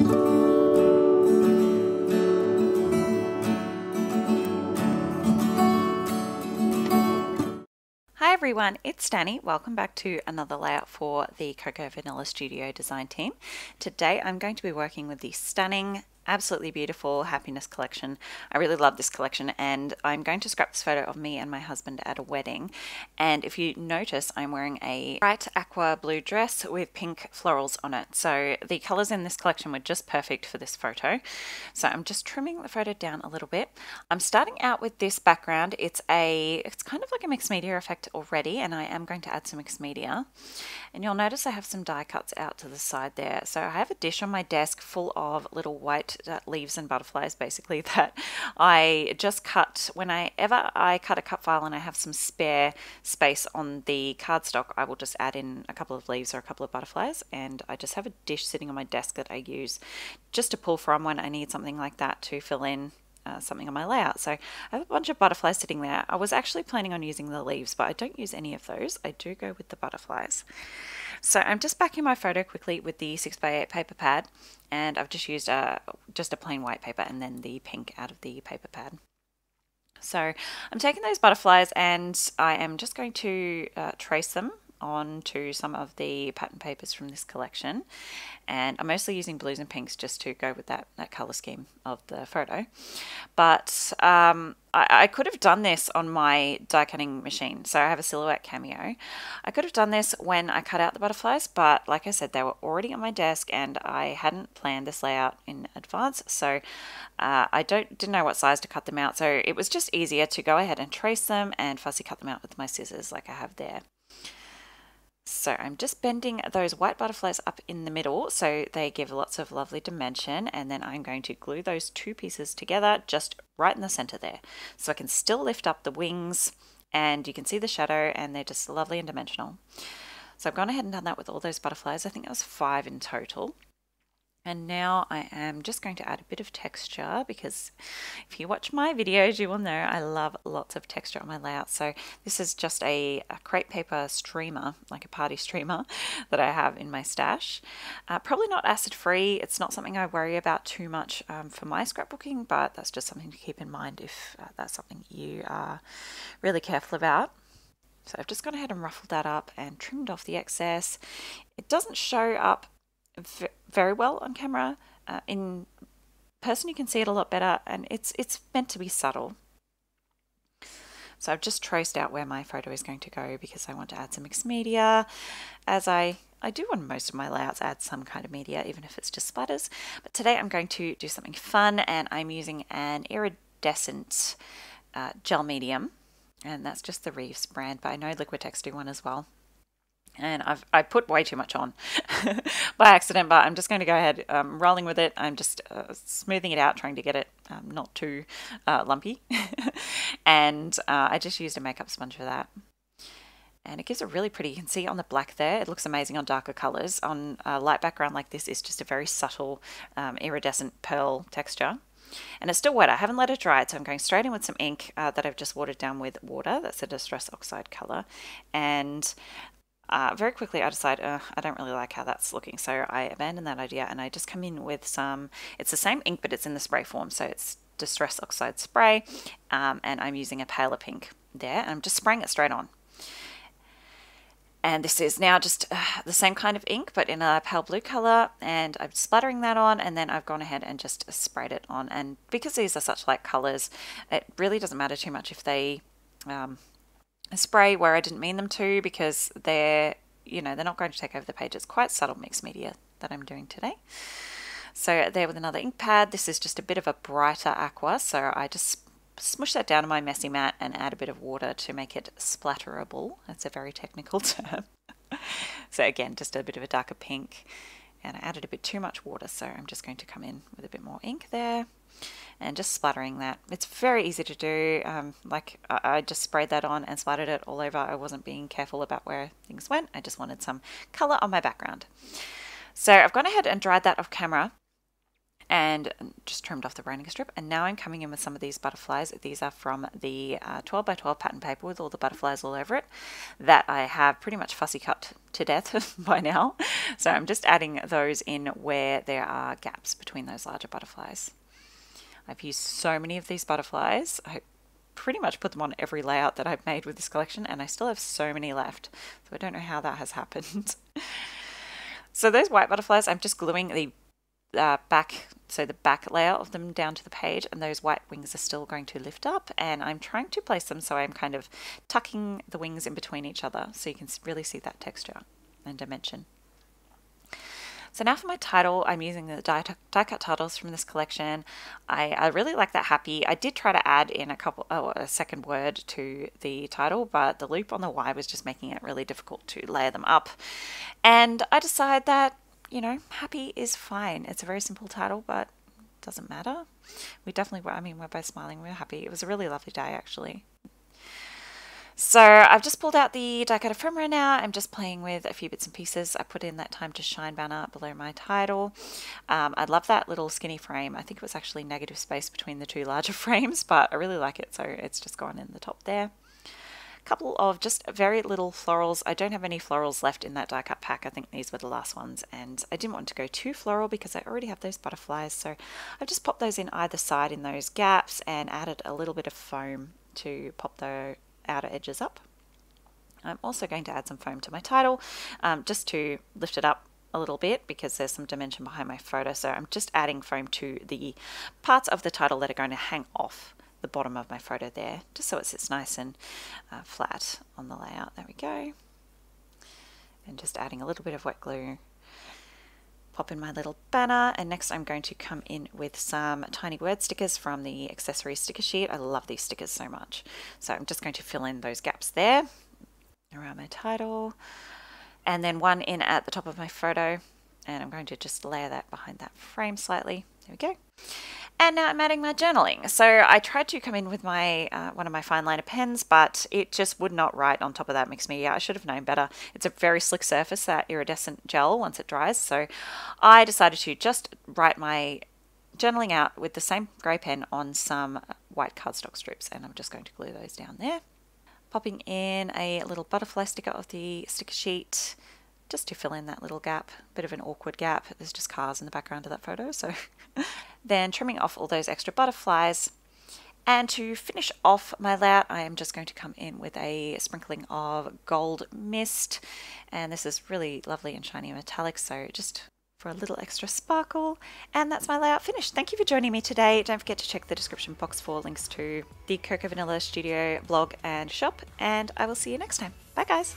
Hi everyone, it's Danni. Welcome back to another layout for the Cocoa Vanilla Studio design team. Today I'm going to be working with the stunning absolutely beautiful happiness collection. I really love this collection and I'm going to scrap this photo of me and my husband at a wedding. And if you notice, I'm wearing a bright aqua blue dress with pink florals on it. So the colors in this collection were just perfect for this photo. So I'm just trimming the photo down a little bit. I'm starting out with this background. It's a, it's kind of like a mixed media effect already and I am going to add some mixed media. And you'll notice I have some die cuts out to the side there. So I have a dish on my desk full of little white leaves and butterflies basically that I just cut whenever I ever I cut a cut file and I have some spare space on the cardstock I will just add in a couple of leaves or a couple of butterflies and I just have a dish sitting on my desk that I use just to pull from when I need something like that to fill in uh, something on my layout. So I have a bunch of butterflies sitting there. I was actually planning on using the leaves, but I don't use any of those. I do go with the butterflies. So I'm just backing my photo quickly with the 6x8 paper pad and I've just used a, just a plain white paper and then the pink out of the paper pad. So I'm taking those butterflies and I am just going to uh, trace them onto some of the pattern papers from this collection. And I'm mostly using blues and pinks just to go with that, that color scheme of the photo. But um, I, I, could have done this on my die cutting machine. So I have a silhouette cameo. I could have done this when I cut out the butterflies but like I said they were already on my desk and I hadn't planned this layout in advance. So uh, I don't didn't know what size to cut them out. So it was just easier to go ahead and trace them and fussy cut them out with my scissors like I have there so I'm just bending those white butterflies up in the middle so they give lots of lovely dimension and then I'm going to glue those two pieces together just right in the center there. So I can still lift up the wings and you can see the shadow and they're just lovely and dimensional. So I've gone ahead and done that with all those butterflies. I think that was five in total. And now I am just going to add a bit of texture because if you watch my videos, you will know I love lots of texture on my layout. So this is just a, a crepe paper streamer, like a party streamer that I have in my stash. Uh, probably not acid free. It's not something I worry about too much um, for my scrapbooking, but that's just something to keep in mind if uh, that's something you are really careful about. So I've just gone ahead and ruffled that up and trimmed off the excess. It doesn't show up very well on camera. Uh, in person, you can see it a lot better, and it's it's meant to be subtle. So I've just traced out where my photo is going to go because I want to add some mixed media. As I, I do on most of my layouts add some kind of media, even if it's just splatters. But today I'm going to do something fun and I'm using an iridescent uh, gel medium. And that's just the Reeves brand, but I know Liquitex do one as well and I've I put way too much on by accident, but I'm just going to go ahead um, rolling with it. I'm just uh, smoothing it out, trying to get it um, not too uh, lumpy. and uh, I just used a makeup sponge for that. And it gives a really pretty, you can see on the black there, it looks amazing on darker colors. On a light background like this, it's just a very subtle um, iridescent pearl texture. And it's still wet. I haven't let it dry, so I'm going straight in with some ink uh, that I've just watered down with water. That's a Distress Oxide color. And uh, very quickly I decide uh, I don't really like how that's looking so I abandon that idea and I just come in with some it's the same ink but it's in the spray form so it's distress oxide spray um, and I'm using a paler pink there and I'm just spraying it straight on. And this is now just uh, the same kind of ink but in a pale blue color and I'm splattering that on and then I've gone ahead and just sprayed it on. And because these are such light colors it really doesn't matter too much if they um, spray where I didn't mean them to because they're, you know, they're not going to take over the page. It's quite subtle mixed media that I'm doing today. So there with another ink pad. This is just a bit of a brighter aqua. So I just smush that down on my messy mat and add a bit of water to make it splatterable. That's a very technical term. so again, just a bit of a darker pink. And I added a bit too much water, so I'm just going to come in with a bit more ink there and just splattering that. It's very easy to do. Um, like I, I, just sprayed that on and splattered it all over. I wasn't being careful about where things went. I just wanted some color on my background. So I've gone ahead and dried that off camera and just trimmed off the branding strip. And now I'm coming in with some of these butterflies. These are from the uh, 12 by 12 pattern paper with all the butterflies all over it that I have pretty much fussy cut to death by now. So I'm just adding those in where there are gaps between those larger butterflies. I've used so many of these butterflies. I pretty much put them on every layout that I've made with this collection and I still have so many left. So I don't know how that has happened. so those white butterflies, I'm just gluing the uh, back, so the back layer of them down to the page and those white wings are still going to lift up and I'm trying to place them so I'm kind of tucking the wings in between each other so you can really see that texture and dimension. So now for my title, I'm using the die, die cut titles from this collection. I, I, really like that happy. I did try to add in a couple, oh, a second word to the title, but the loop on the Y was just making it really difficult to layer them up. And I decided that you know, happy is fine. It's a very simple title, but doesn't matter. We definitely were, I mean, we're both smiling, we're happy. It was a really lovely day, actually. So I've just pulled out the die cut ephemera now. I'm just playing with a few bits and pieces. I put in that Time to Shine banner below my title. Um, I love that little skinny frame. I think it was actually negative space between the two larger frames, but I really like it, so it's just gone in the top there A couple of just very little florals. I don't have any florals left in that die cut pack. I think these were the last ones and I didn't want to go too floral because I already have those butterflies. So I've just popped those in either side in those gaps and added a little bit of foam to pop the outer edges up. I'm also going to add some foam to my title um, just to lift it up a little bit because there's some dimension behind my photo. So I'm just adding foam to the parts of the title that are going to hang off the bottom of my photo there, just so it sits nice and uh, flat on the layout. There we go. And just adding a little bit of wet glue. Pop in my little banner and next I'm going to come in with some tiny word stickers from the accessory sticker sheet. I love these stickers so much. So I'm just going to fill in those gaps there around my title and then one in at the top of my photo and I'm going to just layer that behind that frame slightly. There we go. And now I'm adding my journaling. So I tried to come in with my uh, one of my fine liner pens, but it just would not write on top of that mixed media. I should have known better. It's a very slick surface, that iridescent gel, once it dries. So I decided to just write my journaling out with the same grey pen on some white cardstock strips. And I'm just going to glue those down there. Popping in a little butterfly sticker of the sticker sheet just to fill in that little gap, bit of an awkward gap. There's just cars in the background of that photo. So then trimming off all those extra butterflies. And to finish off my layout, I am just going to come in with a sprinkling of gold mist. And this is really lovely and shiny metallic, so just for a little extra sparkle. And that's my layout finished. Thank you for joining me today. Don't forget to check the description box for links to the Cocoa Vanilla Studio blog and shop. And I will see you next time. Bye guys.